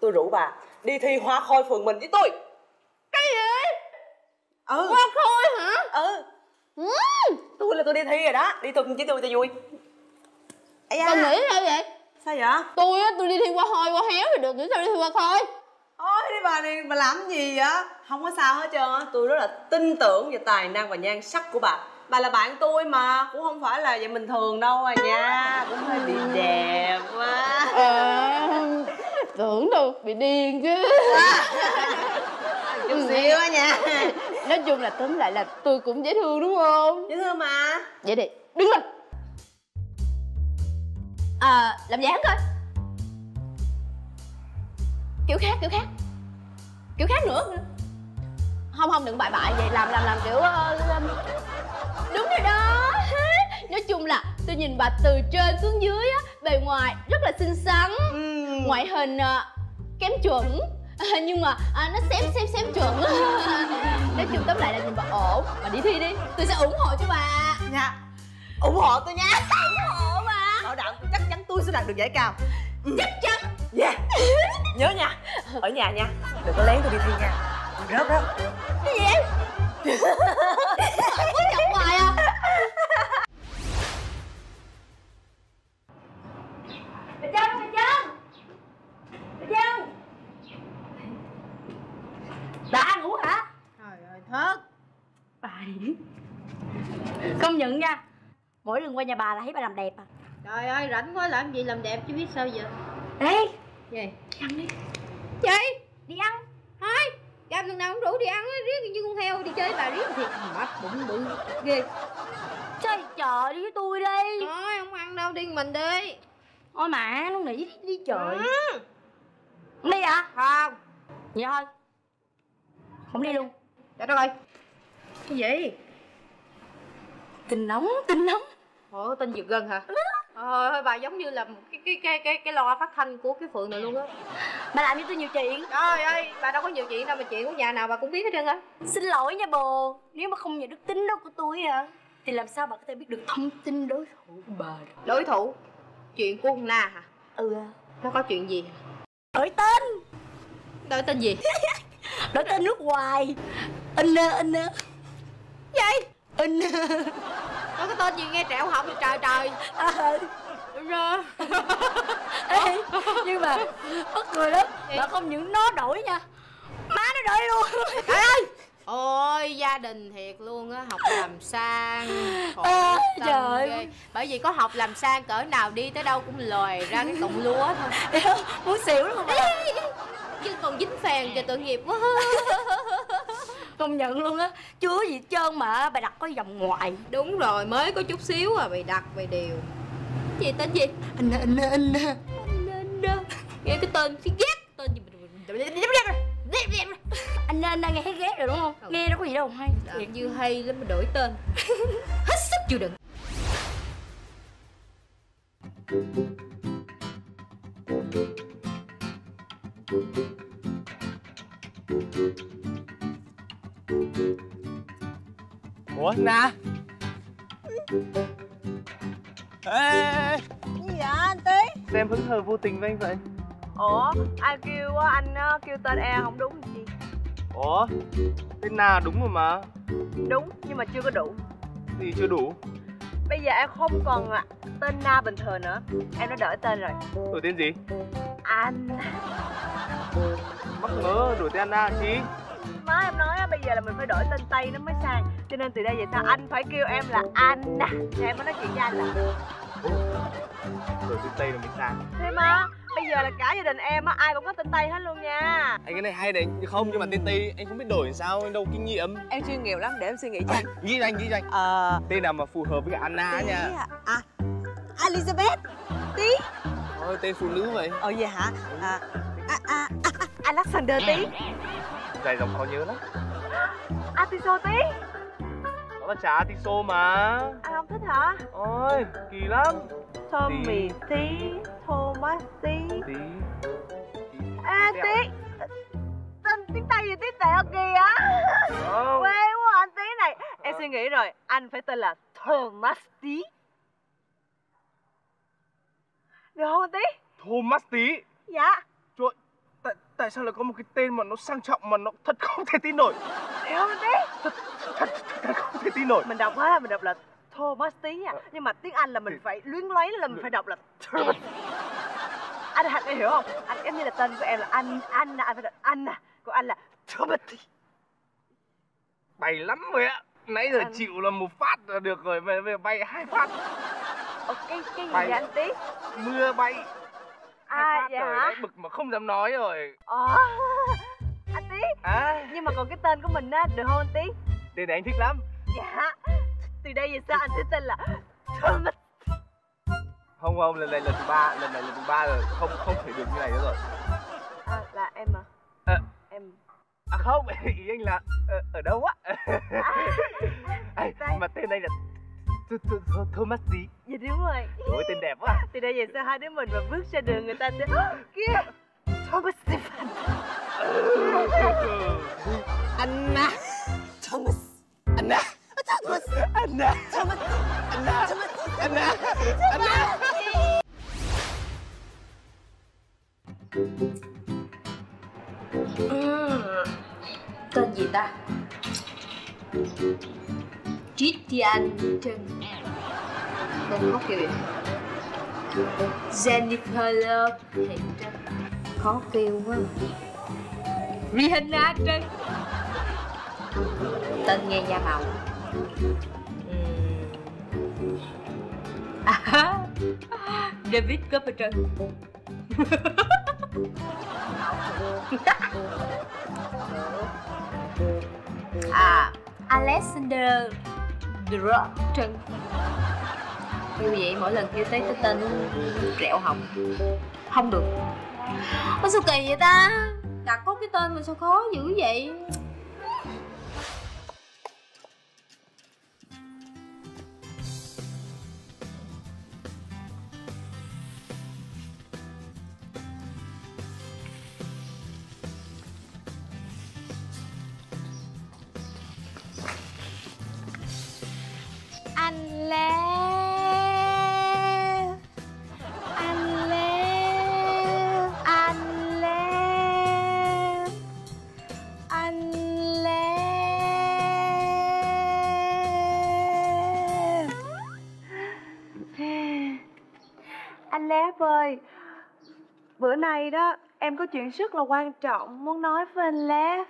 tôi rủ bà đi thi hoa khôi phường mình với tôi. Cái gì? Ừ. Hoa khôi hả? Ừ. Ừ. tôi là tôi đi thi rồi đó. Đi tôi chỉ tôi cho vui. Ây da. nghĩ sao vậy? Sao vậy? Tôi á tôi đi thi hoa khôi hoa héo thì được nghĩ sao đi thi hoa khôi? Ôi đi bà này bà làm gì vậy? Không có sao hết trơn á, tôi rất là tin tưởng vào tài năng và nhan sắc của bà. Bà là bạn tôi mà, cũng không phải là dạng bình thường đâu à nha, cũng hơi bị đẹp quá. à, tưởng đâu bị điên chứ. Chút xíu á nha. nói chung là tóm lại là tôi cũng dễ thương đúng không? Dễ thương mà. vậy đi đứng lên. À làm dáng coi. Kiểu khác kiểu khác. Kiểu khác nữa. Không không đừng bại bại vậy. Làm làm làm kiểu ờ, đúng rồi đó. Nói chung là tôi nhìn bà từ trên xuống dưới á bề ngoài rất là xinh xắn. Ngoại hình à, kém chuẩn nhưng mà à, nó xém xém xém chuẩn nói chung tóm lại là nhìn bà ổn bà đi thi đi tôi sẽ ủng hộ cho bà Nha. ủng hộ tôi nha. ủng hộ bà Bảo đảm chắc chắn tôi sẽ đạt được giải cao. chắc chắn Yeah. Nhớ nha, ở nhà nha, đừng có lén tôi đi thi nha. Rớt rớt. cái qua nhà bà là thấy bà làm đẹp à? Trời ơi rảnh quá làm gì làm đẹp chứ biết sao giờ? Ê! Gì? Ăn đi. Chị đi ăn. Thôi Gặp lần nào cũng rủ đi ăn á, riết như con heo đi chơi bà riết thiệt mệt bụng bự ghê. Chơi trời đi với tôi đi. Thôi không ăn đâu đi mình đi. Ôi mà nó nghĩ đi, đi trời. Ừ. không đi à Không. Vậy thôi. Không đi luôn. Trời đất ơi Cái gì? Tình nóng tình nóng Ủa tên Dược Gân hả? Ơi bà giống như là cái cái cái cái cái loa phát thanh của cái phường này luôn á. Bà làm cho tôi nhiều chuyện. Trời ơi bà đâu có nhiều chuyện đâu mà chuyện của nhà nào bà cũng biết hết trơn á. Xin lỗi nha bồ. Nếu mà không nhờ đức tính đó của tôi à thì làm sao bà có thể biết được thông tin đối thủ của bà Đối thủ? Chuyện của con Na hả? Ừ. Nó có chuyện gì đổi tên. Đổi tên gì? Đổi tên nước ngoài. In in Gì? In Có tên gì nghe trẹo họng trời trời. À, rồi. Ê, nhưng mà mắc cười lắm bà không những nó đổi nha má nó đổi luôn. Trời ơi! Ôi gia đình thiệt luôn á Học làm sang À, trời. ghê. Bởi vì có học làm sang cỡ nào đi tới đâu cũng lòi ra cái cọng lúa thôi. Muốn xỉu luôn bà? Chứ còn dính phèn kìa tội nghiệp quá công nhận luôn á. Chưa gì hết trơn mà bà đặt có dòng ngoài. Đúng rồi mới có chút xíu à Mày đặt mày điều. Gì tên gì? In in Nên đó Nghe cái tên cái ghét Tên gì anh anh đang nghe thấy ghét rồi đúng không? Ừ. nghe đâu có gì đâu hay. Thiệt. như hay lắm mà đổi tên. Hết sức chịu đựng Ủa Na? Ê, Gì vậy anh Tí? Xem hứng thờ vô tình với anh vậy. Ủa, ai kêu á, anh á, kêu tên em không đúng gì? Ủa Tên Na đúng rồi mà. Đúng, nhưng mà chưa có đủ. Gì chưa đủ? Bây giờ em không còn là tên Na bình thường nữa. Em đã đổi tên rồi. Đổi tên gì? Anh. Mắc mớ đổi tên Na chi Má em nói á, bây giờ là mình phải đổi tên Tây nó mới sang. Cho nên từ đây về sau anh phải kêu em là Anna Thì em mới nói chuyện với anh là Đổi tên Tây rồi mới sang. Thế mà, bây giờ là cả gia đình em á, ai cũng có tên Tây hết luôn nha. Anh cái này hay đấy. Không nhưng mà tên Tây anh không biết đổi làm sao Anh đâu kinh nghiệm. Em chuyên nghiệp lắm, để em suy nghĩ cho anh. Nghĩ cho anh, nghĩ cho anh. Ờ... Tên nào mà phù hợp với cả Anna Tí nha. À? à, Elizabeth. Tí. Thôi tên phụ nữ vậy. Ồ vậy hả? À, à, à, à, à, Alexander Tí. Dài dòng khó nhớ lắm. Atiso Tí. Đó là trà Tiso mà. Anh không thích hả? Ôi kỳ lắm. Tommy Tí. Thomas Tí Tí. Ê Tí Tên tiếng Tây gì Tí tẹo kìa. Quê quá anh Tí này. Em suy nghĩ rồi, anh phải tên là Thomas Tí Được không anh Tí? Thomas Tí Dạ tại tại sao lại có một cái tên mà nó sang trọng mà nó thật không thể tin nổi? Không tí thật, thật, thật không thể tin nổi. Mình đọc á mình đọc là Thomas tí nha. Nhưng mà tiếng Anh là mình phải luyến lấy là mình phải đọc là Thomas. Anh anh em hiểu không? Anh em như là tên của em là anh anh anh phải đọc anh à. Của anh là Thomas bay lắm rồi ạ. Nãy giờ Anh- chịu là một phát là được rồi về về bay hai phát. Ồ, cái cái gì Bay. vậy anh tí? mưa bay à dạ hả? bực mà không dám nói rồi. Ờ anh tí à. Nhưng mà còn cái tên của mình á được không anh tí tên này anh thích lắm. Dạ. Từ đây về sau anh sẽ tên là Thomas. Không không lần này lần thứ ba lần này lần thứ ba rồi. Không không thể được như này nữa rồi. À, là em à? Ờ. em. À không ý anh là ở, ở đâu á? Đây. mà tên này là Th- Th- Th- Thomas gì đúng rồi. Ôi tên đẹp quá. Từ đây về sau hai đứa mình mà bước ra đường người ta sẽ kia. Thomas Stephen. Anna Thomas. Anna Thomas. Anna Thomas. Anna Thomas. Anna Anna Tên gì ta? Christian Trân tenemos que ver. Jennifer Lopez. Có kêu quá. Rihanna đây Tên nghe da màu. À, David à, David Copperton À Alexander drop Drotton như vậy mỗi lần kêu tới cái tên rẹo họng. Không được. Ôi sao kỳ vậy ta? Đặt có cái tên mà sao khó dữ vậy? Anh ơi Bữa nay đó, em có chuyện rất là quan trọng muốn nói với anh Lép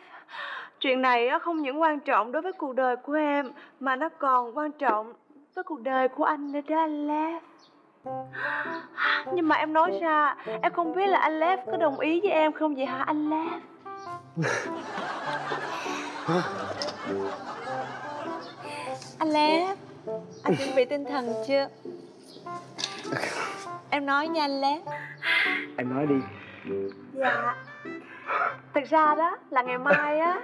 Chuyện này không những quan trọng đối với cuộc đời của em, Mà nó còn quan trọng với cuộc đời của anh nữa đó, anh Lép Nhưng mà em nói ra, Em không biết là anh Lép có đồng ý với em không vậy hả, anh Lép Anh Lép Anh chuẩn bị tinh thần chưa? Em nói nha anh Lép Em nói đi. Dạ. Thực ra đó là ngày mai á.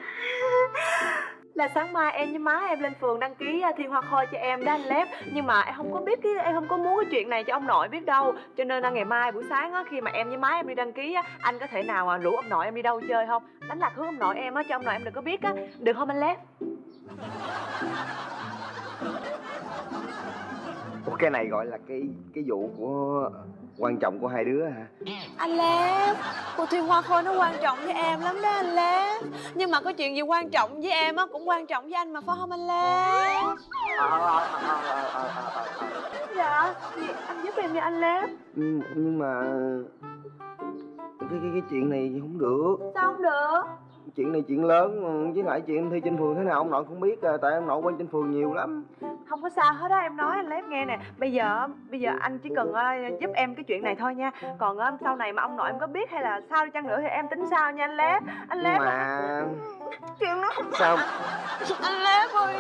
Là sáng mai em với má em lên phường đăng ký à, thiên hoa khôi cho em đó anh Lép. Nhưng mà em không có biết cái em không có muốn cái chuyện này cho ông nội biết đâu. Cho nên là ngày mai buổi sáng á khi mà em với má em đi đăng ký á Anh có thể nào mà rủ ông nội em đi đâu chơi không? Đánh lạc hướng ông nội em á cho ông nội em đừng có biết á. Được không anh Lép cái này gọi là cái cái vụ của quan trọng của hai đứa hả? Anh Lép Cuộc thi hoa khôi nó quan trọng với em lắm đó anh Lép Nhưng mà có chuyện gì quan trọng với em á Cũng quan trọng với anh mà phải không anh Lép. Dạ anh giúp em nha anh Lép nhưng, nhưng mà cái cái cái chuyện này không được. Sao không được? Chuyện này chuyện lớn với lại chuyện thi trên phường thế nào ông nội không biết à, tại ông nội quanh trên phường nhiều lắm không có sao hết á em nói anh lấy em nghe nè. Bây giờ bây giờ anh chỉ cần uh, giúp em cái chuyện này thôi nha. Còn uh, sau này mà ông nội em có biết hay là sao đi chăng nữa thì em tính sao nha anh lép anh lép mà chuyện đó sao? Anh lép ơi.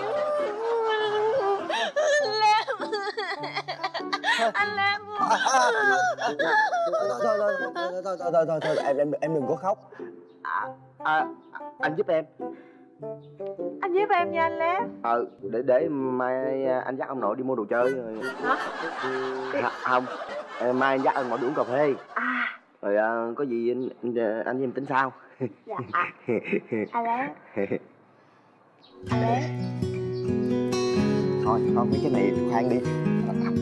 Anh lép anh lép thôi thôi thôi thôi thôi thôi thôi em em em đừng có khóc. À, à, anh giúp em. Anh giúp em nha anh Lép ờ để để mai anh dắt ông nội đi mua đồ chơi. Rồi Hả? À, không ờ, mai anh dắt ông nội đi uống cà phê. À. Rồi à, có gì anh anh, anh với em tính sao dạ à, Anh Lép Anh Lép thôi thôi mấy cái này khoan đi.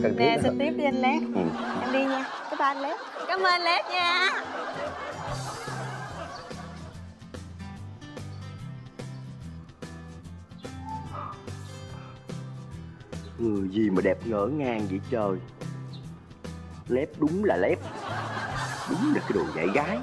Cần Nè xin tiếp đi anh Lép Ừ. Em đi nha. Bye bye anh Lép Cảm ơn anh Lép nha người gì mà đẹp ngỡ ngàng vậy trời. Lép đúng là lép. Đúng là cái đồ dạy gái.